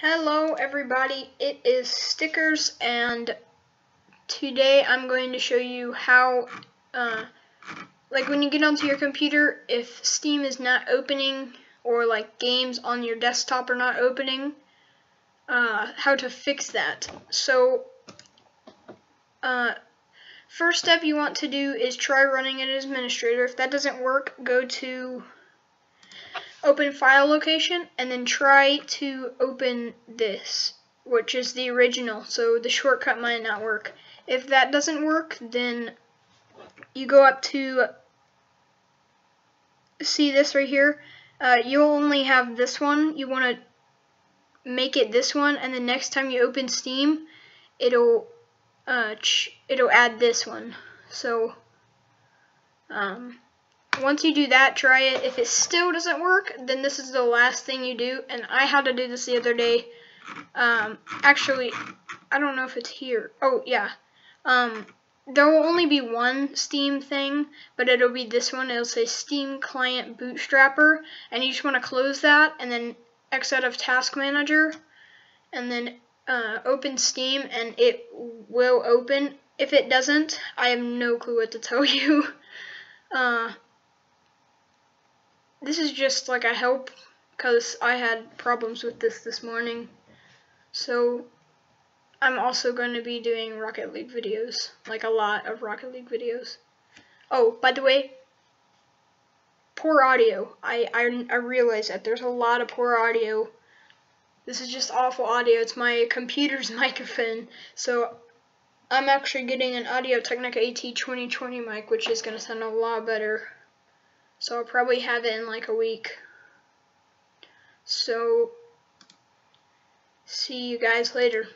Hello everybody, it is STiCKRZ and today I'm going to show you how, uh, like when you get onto your computer, if Steam is not opening or like games on your desktop are not opening, uh, how to fix that. So, uh, first step you want to do is try running it as administrator. If that doesn't work, go to open file location and then try to open this which is the original. So the shortcut might not work. If that doesn't work then you go up to see this right here. Uh, you only have this one. You want to make it this one and then next time you open steam it'll uh, it'll add this one. So um, once you do that, try it. If it still doesn't work, then this is the last thing you do. And I had to do this the other day. Um, actually, I don't know if it's here. Oh, yeah. Um, there will only be one Steam thing, but it'll be this one. It'll say Steam Client Bootstrapper. And you just want to close that and then X out of Task Manager. And then uh, open Steam and it will open. If it doesn't, I have no clue what to tell you. Uh, this is just like a help because I had problems with this this morning. So I'm also going to be doing Rocket League videos, like a lot of Rocket League videos. Oh, by the way, poor audio. I, I, I realize that there's a lot of poor audio. This is just awful audio. It's my computer's microphone. So I'm actually getting an Audio Technica AT2020 mic, which is going to sound a lot better. So I'll probably have it in like a week. So, see you guys later.